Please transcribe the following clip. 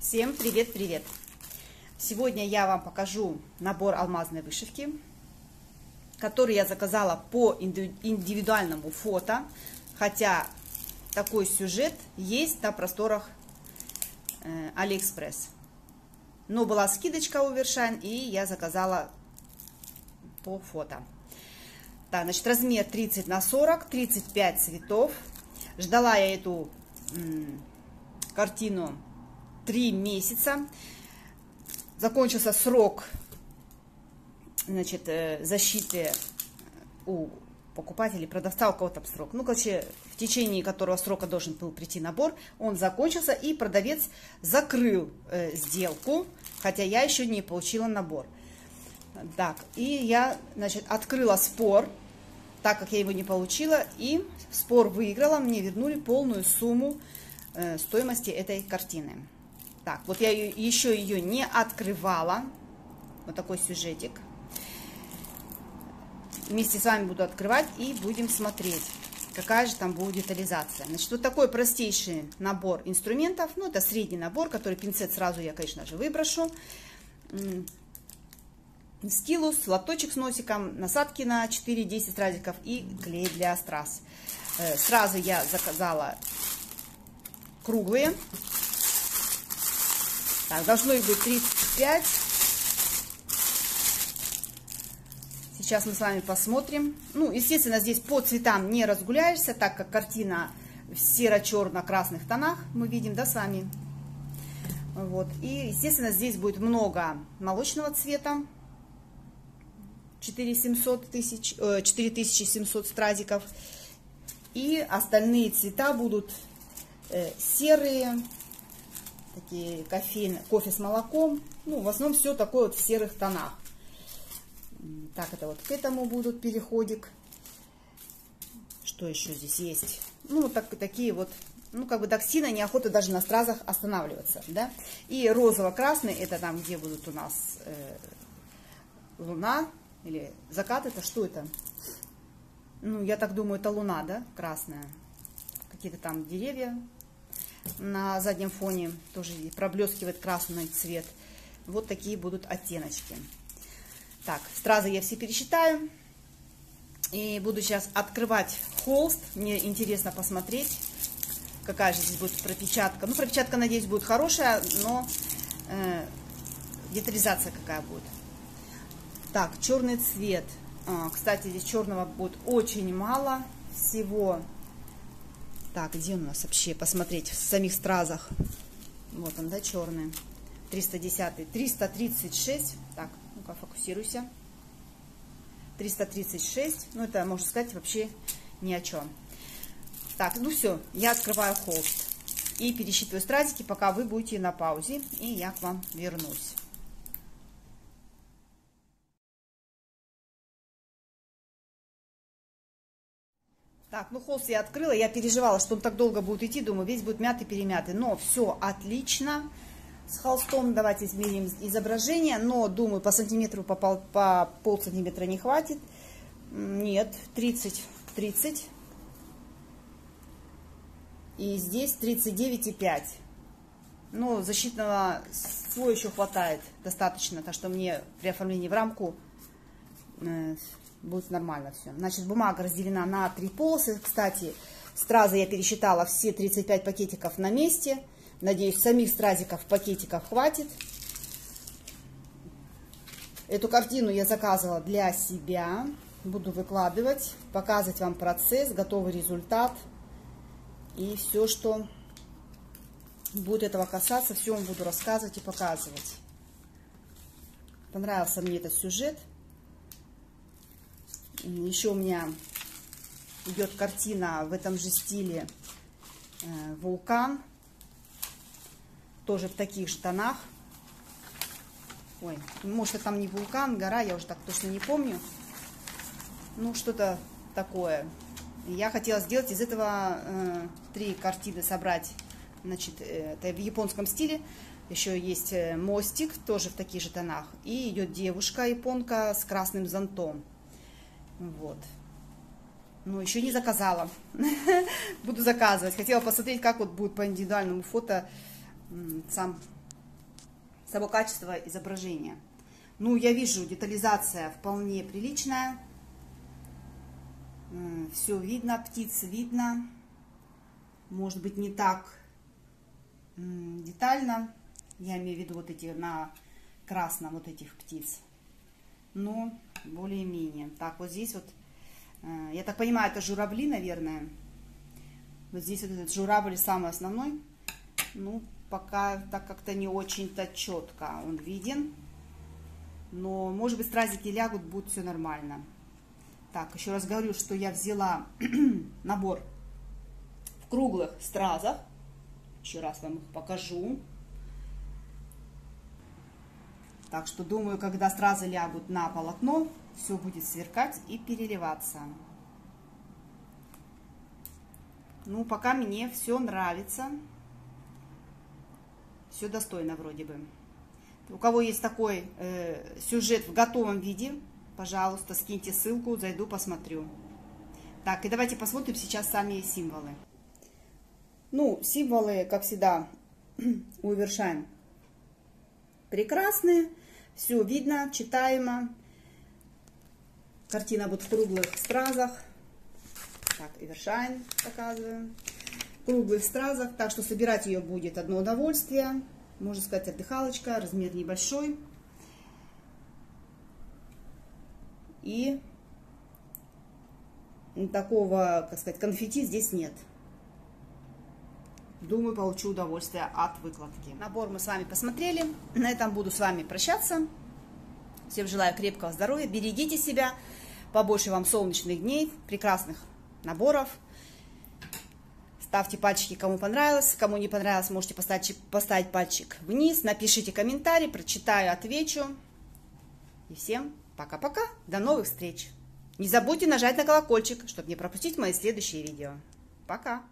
Всем привет-привет! Сегодня я вам покажу набор алмазной вышивки, который я заказала по индивидуальному фото, хотя такой сюжет есть на просторах э, Алиэкспресс. Но была скидочка у Evershine, и я заказала по фото. Так, значит, размер 30 на 40, 35 цветов. Ждала я эту картину 3 месяца. Закончился срок значит, э, защиты у покупателей, продавца, у кого-то срок. Ну, короче, в течение которого срока должен был прийти набор, он закончился, и продавец закрыл э, сделку, хотя я еще не получила набор. Так, и я, значит, открыла спор, так как я его не получила, и спор выиграла, мне вернули полную сумму э, стоимости этой картины. Так, вот я еще ее не открывала. Вот такой сюжетик. Вместе с вами буду открывать и будем смотреть, какая же там будет детализация. Значит, вот такой простейший набор инструментов. Ну, это средний набор, который пинцет сразу я, конечно же, выброшу. Стилус, лоточек с носиком, насадки на 4-10 стразиков и клей для страз. Э, сразу я заказала круглые так, должно их быть 35. Сейчас мы с вами посмотрим. Ну, естественно, здесь по цветам не разгуляешься, так как картина в серо-черно-красных тонах мы видим, да, с вами. Вот. И, естественно, здесь будет много молочного цвета. 4700 тысяч, 4700 стразиков. И остальные цвета будут э, серые, такие кофе, кофе с молоком. Ну, в основном все такое вот в серых тонах. Так, это вот к этому будут переходик. Что еще здесь есть? Ну, так, такие вот, ну, как бы доксина, неохота даже на стразах останавливаться, да. И розово-красный, это там, где будут у нас э, луна или закат, это что это? Ну, я так думаю, это луна, да, красная. Какие-то там деревья на заднем фоне тоже проблескивает красный цвет. Вот такие будут оттеночки. Так, стразы я все пересчитаю. И буду сейчас открывать холст. Мне интересно посмотреть, какая же здесь будет пропечатка. Ну, пропечатка, надеюсь, будет хорошая, но э, детализация какая будет. Так, черный цвет. А, кстати, здесь черного будет очень мало всего. Так, где он у нас вообще? Посмотреть в самих стразах. Вот он, да, черный. 310. 336. Так, ну-ка, фокусируйся. 336. Ну, это, можно сказать, вообще ни о чем. Так, ну все, я открываю холст. И пересчитываю стразики, пока вы будете на паузе. И я к вам вернусь. Так, ну холст я открыла, я переживала, что он так долго будет идти, думаю, весь будет мятый-перемятый. Но все отлично с холстом. Давайте измерим изображение, но думаю, по сантиметру, по, пол, по пол сантиметра не хватит. Нет, 30, 30. И здесь 39,5. Ну, защитного слоя еще хватает достаточно, так что мне при оформлении в рамку э, будет нормально все. Значит, бумага разделена на три полосы. Кстати, стразы я пересчитала все 35 пакетиков на месте. Надеюсь, самих стразиков пакетиков хватит. Эту картину я заказывала для себя. Буду выкладывать, показывать вам процесс, готовый результат. И все, что будет этого касаться, все вам буду рассказывать и показывать. Понравился мне этот сюжет. Еще у меня идет картина в этом же стиле э, «Вулкан». Тоже в таких же тонах. Ой, может, это там не вулкан, гора, я уже так точно не помню. Ну, что-то такое. Я хотела сделать из этого э, три картины, собрать, значит, э, это в японском стиле. Еще есть э, мостик, тоже в таких же тонах. И идет девушка японка с красным зонтом. Вот. Ну, еще не заказала. Буду заказывать. Хотела посмотреть, как вот будет по индивидуальному фото сам само качество изображения. Ну, я вижу, детализация вполне приличная. Все видно, птиц видно. Может быть, не так детально. Я имею в виду вот эти на красном вот этих птиц. Но более-менее. Так, вот здесь вот, э, я так понимаю, это журавли, наверное. Вот здесь вот этот журавль самый основной. Ну, пока так как-то не очень-то четко он виден. Но, может быть, стразики лягут, будет все нормально. Так, еще раз говорю, что я взяла набор в круглых стразах. Еще раз вам их покажу. Так что думаю, когда стразы лягут на полотно, все будет сверкать и переливаться. Ну, пока мне все нравится. Все достойно вроде бы. У кого есть такой э, сюжет в готовом виде, пожалуйста, скиньте ссылку, зайду, посмотрю. Так, и давайте посмотрим сейчас сами символы. Ну, символы, как всегда, у Evershine прекрасные. Все видно, читаемо. Картина будет в круглых стразах. Так, Evershine показываем. В круглых стразах. Так что собирать ее будет одно удовольствие. Можно сказать, отдыхалочка. Размер небольшой. И такого, как сказать, конфетти здесь нет. Думаю, получу удовольствие от выкладки. Набор мы с вами посмотрели. На этом буду с вами прощаться. Всем желаю крепкого здоровья. Берегите себя. Побольше вам солнечных дней, прекрасных наборов. Ставьте пальчики, кому понравилось. Кому не понравилось, можете поставить, поставить пальчик вниз. Напишите комментарий, прочитаю, отвечу. И всем пока-пока. До новых встреч. Не забудьте нажать на колокольчик, чтобы не пропустить мои следующие видео. Пока!